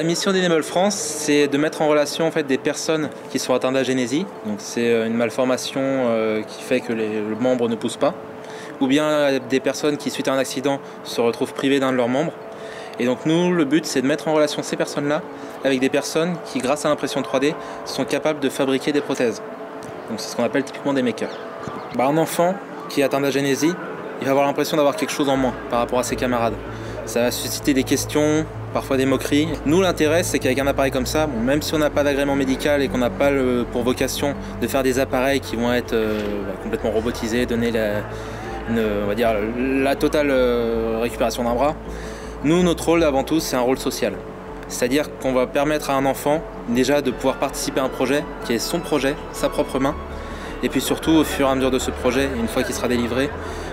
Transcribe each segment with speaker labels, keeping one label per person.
Speaker 1: La mission d'Enable France, c'est de mettre en relation en fait, des personnes qui sont atteintes d'agénésie. Donc c'est euh, une malformation euh, qui fait que les, le membre ne pousse pas. Ou bien des personnes qui, suite à un accident, se retrouvent privées d'un de leurs membres. Et donc nous, le but, c'est de mettre en relation ces personnes-là avec des personnes qui, grâce à l'impression 3D, sont capables de fabriquer des prothèses. C'est ce qu'on appelle typiquement des makers. Bah, un enfant qui est atteint d'agénésie, il va avoir l'impression d'avoir quelque chose en moins par rapport à ses camarades. Ça va susciter des questions, parfois des moqueries. Nous, l'intérêt, c'est qu'avec un appareil comme ça, bon, même si on n'a pas d'agrément médical et qu'on n'a pas pour vocation de faire des appareils qui vont être euh, bah, complètement robotisés, donner la totale euh, récupération d'un bras, nous, notre rôle avant tout, c'est un rôle social. C'est-à-dire qu'on va permettre à un enfant déjà de pouvoir participer à un projet qui est son projet, sa propre main, et puis surtout au fur et à mesure de ce projet, une fois qu'il sera délivré,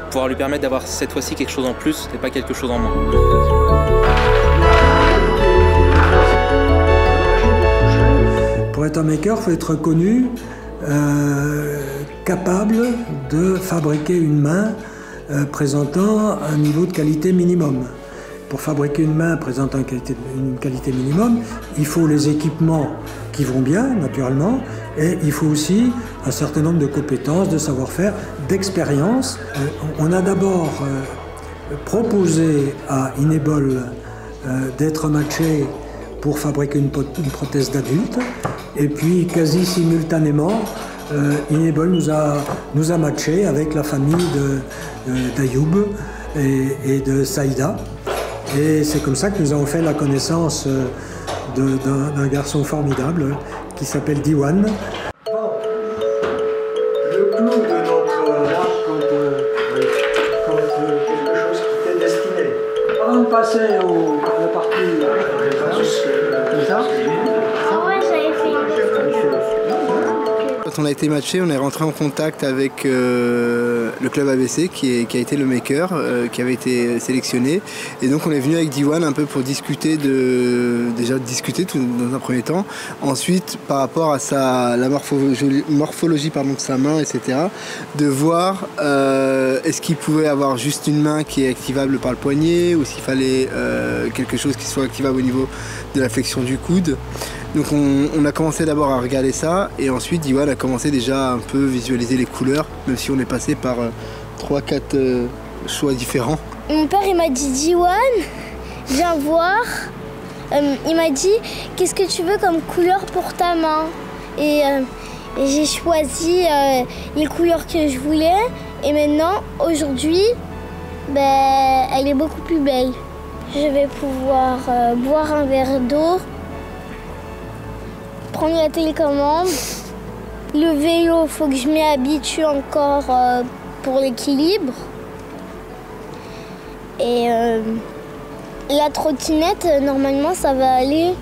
Speaker 1: pouvoir lui permettre d'avoir cette fois-ci quelque chose en plus et pas quelque chose en moins.
Speaker 2: Un maker, il faut être connu, euh, capable de fabriquer une main euh, présentant un niveau de qualité minimum. Pour fabriquer une main présentant une qualité, minimum, il faut les équipements qui vont bien, naturellement, et il faut aussi un certain nombre de compétences, de savoir-faire, d'expérience. Euh, on a d'abord proposé à Inable d'être matché pour fabriquer une, prothèse d'adulte, et puis quasi simultanément, euh, Inable nous a, nous a matché avec la famille d'Ayoub et, et de Saïda. Et c'est comme ça que nous avons fait la connaissance euh, de- d'un garçon formidable qui s'appelle Diwan.
Speaker 3: On a été matché, on est rentré en contact avec euh, le club ABC qui, a été le maker, euh, qui avait été sélectionné. Et donc on est venu avec Diwan un peu pour discuter de déjà discuter dans un premier temps. Ensuite, par rapport à sa la morphologie, pardon, de sa main, etc. De voir euh, est-ce qu'il pouvait avoir juste une main qui est activable par le poignet ou s'il fallait quelque chose qui soit activable au niveau de la flexion du coude. Donc on, a commencé d'abord à regarder ça et ensuite Diwan a commencé déjà un peu visualiser les couleurs, même si on est passé par 3-4 choix différents.
Speaker 4: Mon père, il m'a dit Diwan, viens voir. Euh, il m'a dit qu'est-ce que tu veux comme couleur pour ta main? Et, euh, j'ai choisi euh, les couleurs que je voulais. Et maintenant, aujourd'hui, ben, elle est beaucoup plus belle. Je vais pouvoir euh, boire un verre d'eau, la télécommande. Le vélo, faut que je m'y habitue encore euh, pour l'équilibre. Et euh, la trottinette, euh, normalement, ça va aller.